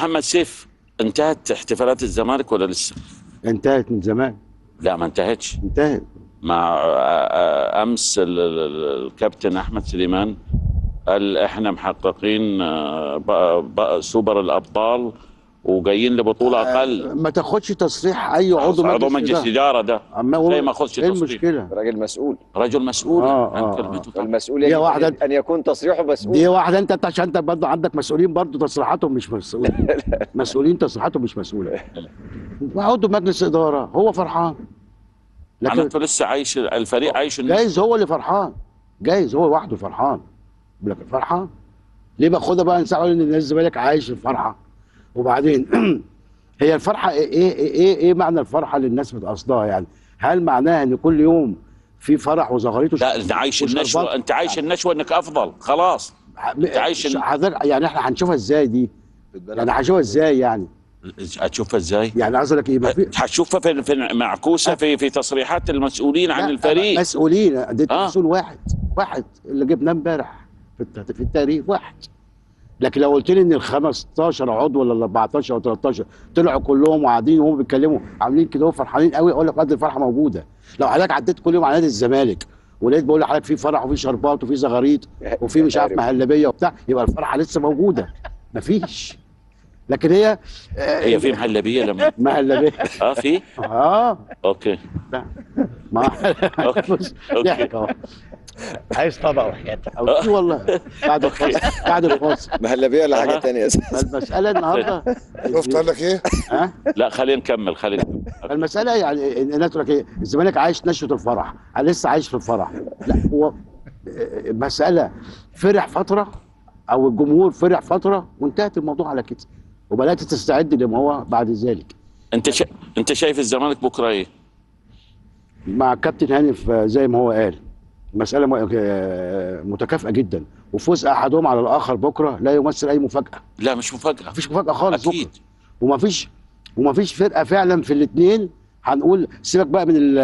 محمد سيف انتهت احتفالات الزمالك ولا لسه؟ انتهت من زمان. لا ما انتهتش. انتهت. مع آه، آه، أمس ال- ال- الكابتن أحمد سليمان قال إحنا محققين آه، سوبر الأبطال وجايين لبطولة أقل. ما تاخدش تصريح أي عضو عضو مجلس مجلس إدارة. إدارة ده. أما هو زي ما اخدش إيه تصريح. المشكلة؟ راجل مسؤول. رجل مسؤول. آه، آه، كلمته طبعاً. المسؤول دي يجب واحدة- ان يكون تصريحه مسؤول. دي واحدة. أنت أنت عشان أنت برضه عندك مسؤولين برضه تصريحاتهم مش مسؤوله مسؤولين تصريحاتهم مش مسؤولة. عضو مجلس إدارة. هو فرحان. لكن انت لسه عايش الفريق عايش جايز هو اللي فرحان. جايز هو لوحده فرحان. لكن فرحان. ليه باخدها بقى نساعد إن الناس الزمالك عايش الفرحة. وبعدين هي الفرحة إيه إيه إيه, إيه معنى الفرحة اللي الناس بتقصدها يعني؟ هل معناها إن كل يوم في فرح وزغاريت لا أنت عايش؟ النشوه أنت عايش النشوة إنك أفضل خلاص. أنت عايش حضرتك يعني إحنا هنشوفها إزاي دي؟ يعني هنشوفها إزاي يعني؟ هتشوفها إزاي؟ يعني قصدي لك إيه هتشوفها في في معكوسة في في تصريحات المسؤولين عن الفريق. مسؤولين. ده آه. مسؤول واحد. واحد اللي جبناه امبارح في التاريخ واحد. لكن لو قلت لي إن ال 15 عضو ولا ال 14 أو 13 طلعوا كلهم وقاعدين وهم بيتكلموا عاملين كده وهم فرحانين قوي أقول لك قد الفرحة موجودة. لو حضرتك عديت كل يوم على نادي الزمالك ولقيت بقول لحضرتك في فرح وفي شربات وفي زغاريط وفي مش عارف مهلبية وبتاع يبقى الفرحة لسه موجودة. مفيش. لكن هي آه، هي في محلبيه لما مهلبية. آه في؟ آه. أوكي. ما. ضحك أهو. عايز طبق وحياتك أو في والله. بعد الفاصل. بعد الفاصل. مهلبيه ولا حاجة ثانية فالمسألة النهارده. شفت قال لك إيه؟ ها؟ لا خلينا نكمل خلينا نكمل. فالمسألة يعني إن الناس تقول لك إيه؟ الزمالك عايش نشوة الفرح. أنا لسه عايش في الفرح. لا هو آه، مسألة فرح فترة أو الجمهور فرح فترة وانتهت الموضوع على كده. وبدأت تستعد لما هو بعد ذلك. أنت شا... أنت شايف الزمالك بكرة إيه؟ مع كابتن هانف آه، زي ما هو قال. مسألة متكافئة جدا. وفوز أحدهم على الآخر بكرة لا يمثل أي مفاجأة. لا مش مفاجأة. مفيش مفاجأة خالص أكيد. بكرة. ومفيش ومفيش فرقة فعلا في الاثنين هنقول سيبك بقى من ال-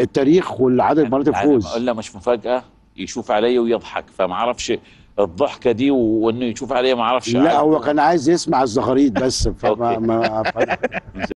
التاريخ والعدد مرات الفوز. قلنا مش مفاجأة. يشوف علي ويضحك. فما أعرفش الضحكة دي وإنه يشوف علي ما أعرفش. لا هو كان عايز يسمع الزغاريد بس. فما. ما